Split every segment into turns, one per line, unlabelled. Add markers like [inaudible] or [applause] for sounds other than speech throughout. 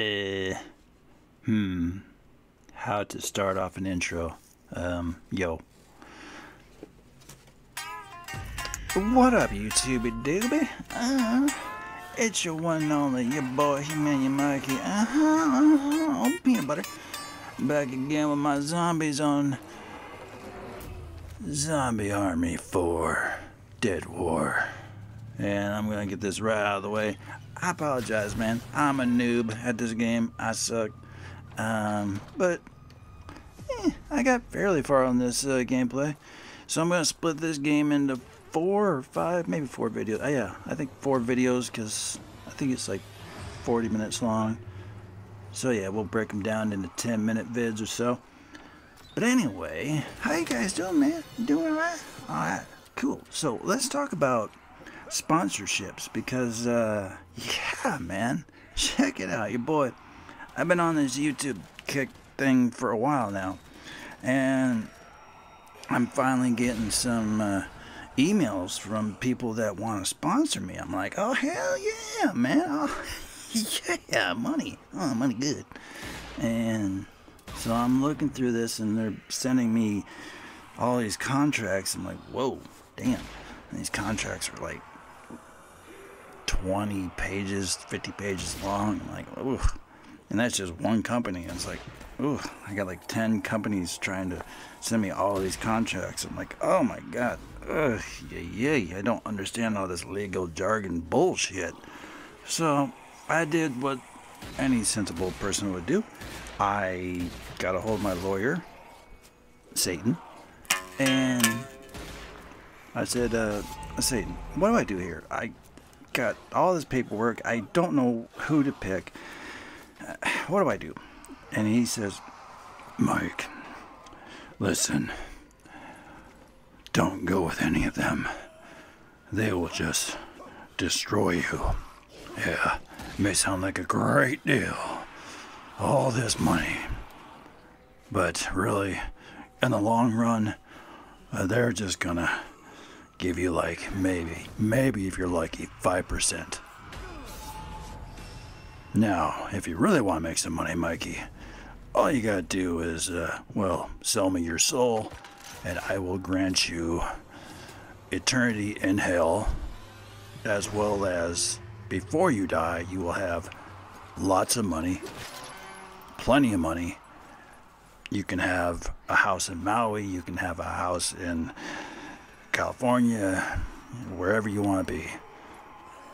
Uh, hmm. How to start off an intro. Um, yo. What up, YouTube doobie? Uh, it's your one and only, your boy, Humanumikey. Uh-huh, uh-huh, oh, peanut butter. Back again with my zombies on Zombie Army 4 Dead War. And I'm gonna get this right out of the way. I apologize, man. I'm a noob at this game. I suck. Um, but eh, I got fairly far on this uh, gameplay. So I'm gonna split this game into four or five, maybe four videos. Uh, yeah, I think four videos because I think it's like 40 minutes long. So yeah, we'll break them down into 10 minute vids or so. But anyway, how you guys doing, man? Doing alright? Alright, cool. So let's talk about sponsorships because, uh, yeah, man, [laughs] check it out. Your boy, I've been on this YouTube kick thing for a while now, and I'm finally getting some uh, emails from people that want to sponsor me. I'm like, oh, hell yeah, man. Oh, [laughs] yeah, money. Oh, money good. And so I'm looking through this, and they're sending me all these contracts. I'm like, whoa, damn. And these contracts are like 20 pages, 50 pages long. I'm like, ooh. And that's just one company. And it's like, ooh, I got like 10 companies trying to send me all these contracts. I'm like, oh my God. Ugh, yeah, yeah, I don't understand all this legal jargon bullshit. So I did what any sensible person would do. I got a hold of my lawyer, Satan, and I said, uh, Satan, what do I do here? I got all this paperwork. I don't know who to pick. What do I do? And he says, Mike, listen, don't go with any of them. They will just destroy you. Yeah, may sound like a great deal. All this money. But really, in the long run, uh, they're just gonna give you like maybe, maybe if you're lucky, 5%. Now, if you really want to make some money, Mikey, all you gotta do is, uh, well, sell me your soul, and I will grant you eternity in hell, as well as before you die, you will have lots of money, plenty of money. You can have a house in Maui, you can have a house in California, wherever you want to be.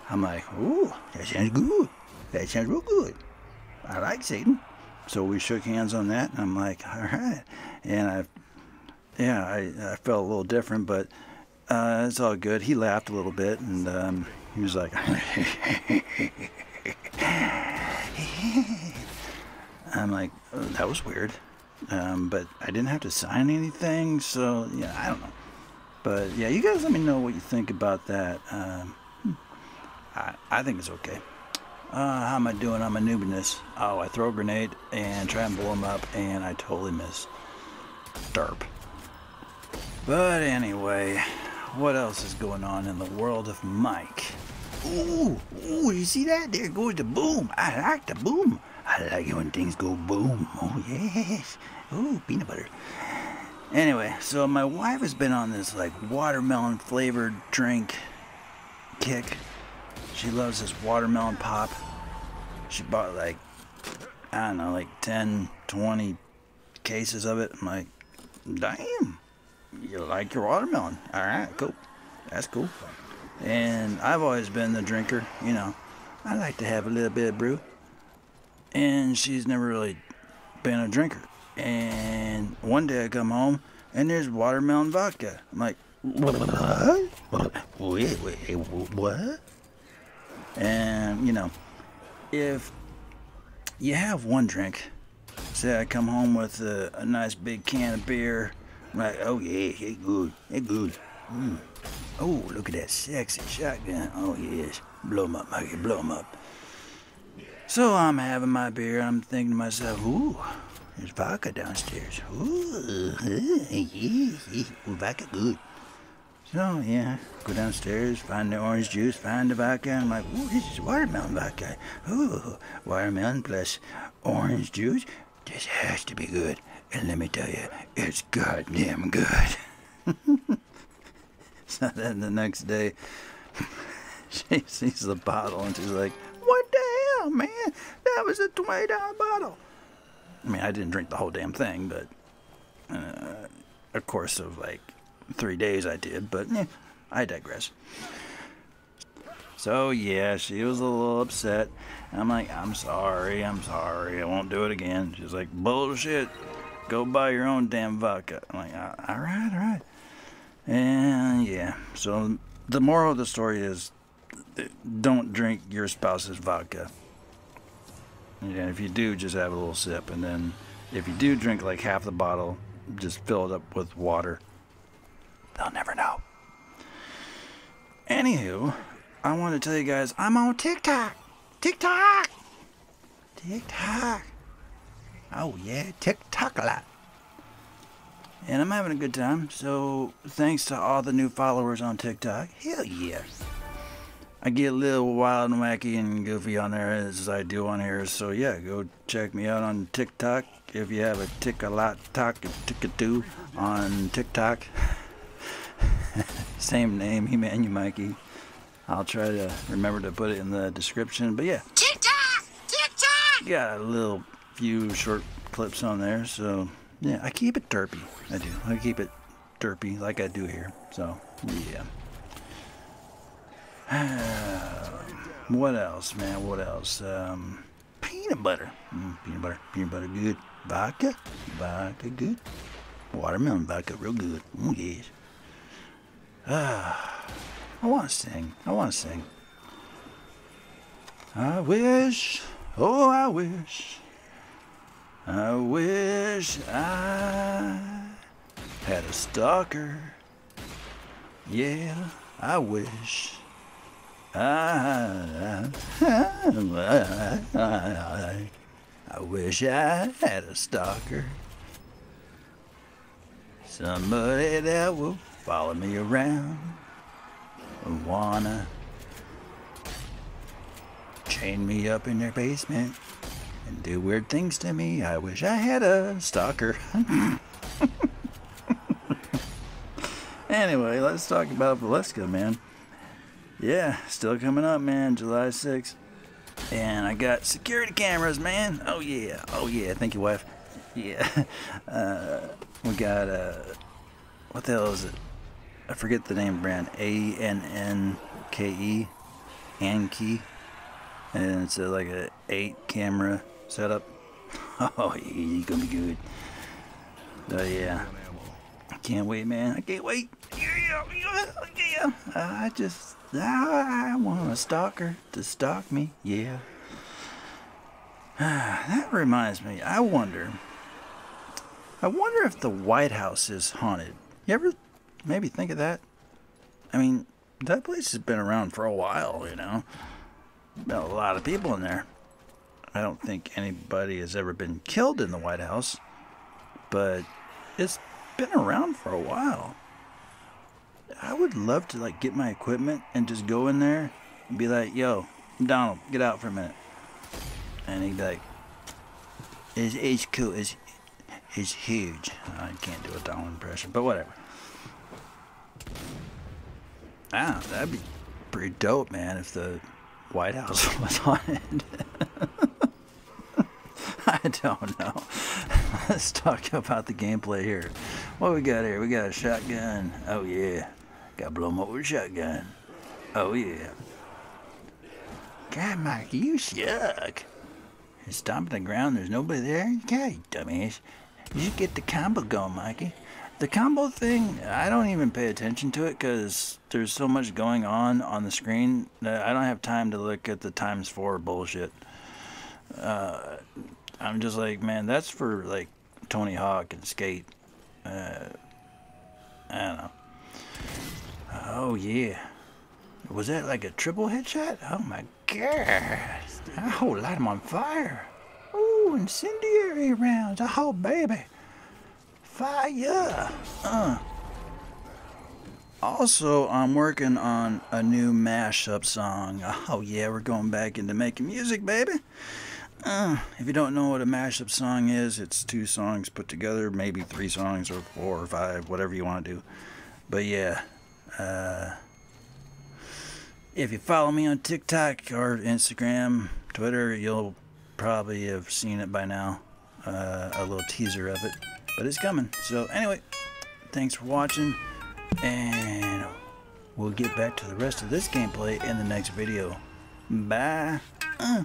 I'm like, ooh, that sounds good. That sounds real good. I like Satan. So we shook hands on that, and I'm like, all right. And I, yeah, I, I felt a little different, but uh, it's all good. He laughed a little bit, and um, he was like, [laughs] I'm like, oh, that was weird. Um, but I didn't have to sign anything, so yeah, I don't know. But yeah, you guys let me know what you think about that. Um, I, I think it's okay. Uh, how am I doing on my noobiness? Oh, I throw a grenade and try and blow him up, and I totally miss. Derp. But anyway, what else is going on in the world of Mike? Ooh, ooh, you see that? There goes the boom. I like the boom. I like it when things go boom. Oh, yes. Ooh, peanut butter. Anyway, so my wife has been on this like watermelon flavored drink kick. She loves this watermelon pop. She bought like, I don't know, like 10, 20 cases of it. I'm like, damn, you like your watermelon. All right, cool. That's cool. And I've always been the drinker, you know. I like to have a little bit of brew. And she's never really been a drinker. And one day I come home and there's watermelon vodka. I'm like, what? Wait, wait, what? And, you know, if you have one drink, say I come home with a, a nice big can of beer, I'm like, oh yeah, it's good, it's good. Mm. Oh, look at that sexy shotgun. Oh yes, blow 'em up, Mikey, blow 'em up. So I'm having my beer. I'm thinking to myself, ooh, there's vodka downstairs. Ooh. Ooh, vodka good. So yeah, go downstairs, find the orange juice, find the vodka. I'm like, ooh, this is watermelon vodka. Ooh, watermelon plus orange juice. This has to be good. And let me tell you, it's goddamn good. [laughs] so then the next day, [laughs] she sees the bottle and she's like, what the hell, man? That was a $20 bottle. I mean, I didn't drink the whole damn thing, but uh, a course of like three days I did, but eh, I digress. So yeah, she was a little upset. I'm like, I'm sorry, I'm sorry, I won't do it again. She's like, bullshit. Go buy your own damn vodka. I'm like, all right, all right. And yeah, so the moral of the story is, don't drink your spouse's vodka. And if you do, just have a little sip, and then if you do drink like half the bottle, just fill it up with water. They'll never know. Anywho, I want to tell you guys I'm on TikTok. TikTok. TikTok. Oh yeah, TikTok a lot. And I'm having a good time. So thanks to all the new followers on TikTok. Hell yeah. I get a little wild and wacky and goofy on there as I do on here. So yeah, go check me out on TikTok if you have a tick a lot talk a tick a two on TikTok. [laughs] Same name, Humanumikey. I'll try to remember to put it in the description. But yeah.
TikTok! TikTok!
Got a little few short clips on there. So yeah, I keep it derpy. I do. I keep it derpy like I do here. So yeah. [sighs] what else, man? What else? Um, peanut butter. Mm, peanut butter. Peanut butter good. Vodka. Vodka good. Watermelon vodka real good. Oh yes. Ah, I want to sing. I want to sing. I wish, oh, I wish, I wish I had a stalker. Yeah, I wish. I, wish I had a stalker. Somebody that will follow me around and wanna chain me up in their basement and do weird things to me. I wish I had a stalker. [laughs] anyway, let's talk about Valeska, man. Yeah, still coming up, man. July 6th. And I got security cameras, man. Oh, yeah. Oh, yeah. Thank you, wife. Yeah. [laughs] Uh, we got, uh, what the hell is it? I forget the name brand. A N N K E, Annke, and it's a, like a eight camera setup. [laughs] Oh, he's gonna be good. Oh yeah, I can't wait, man. I can't wait. Yeah, yeah. I just, I want a stalker to stalk me. Yeah. [sighs] That reminds me. I wonder. I wonder if the White House is haunted. You ever maybe think of that. I mean, that place has been around for a while, you know. Been a lot of people in there. I don't think anybody has ever been killed in the White House, but it's been around for a while. I would love to like get my equipment and just go in there and be like, "Yo, Donald, get out for a minute," and he'd be like, "It's, it's cool. It's it's huge." I can't do a Donald impression, but whatever. Ah, that'd be pretty dope, man, if the White House [laughs] was haunted. [laughs] I don't know. [laughs] Let's talk about the gameplay here. What we got here? We got a shotgun. Oh, yeah. Got to blow them up with a shotgun. Oh, yeah. God, Mike, you suck. You stomping the ground, there's nobody there? You dumbass. You should get the combo going, Mikey. The combo thing, I don't even pay attention to it because there's so much going on on the screen that I don't have time to look at the times four bullshit. Uh, I'm just like, man, that's for like Tony Hawk and Skate. Uh, I don't know. Oh yeah, was that like a triple headshot? Oh my god! Oh, light him on fire! Ooh, incendiary rounds! Oh baby! Fire! Uh. also, I'm working on a new mashup song. Oh, yeah, we're going back into making music, baby. Uh, if you don't know what a mashup song is, it's two songs put together, maybe three songs or four or five, whatever you want to do. But yeah, uh, if you follow me on TikTok or Instagram, Twitter, you'll probably have seen it by now. Uh, a little teaser of it, but it's coming. So anyway, thanks for watching, and we'll get back to the rest of this gameplay in the next video. Bye. Uh.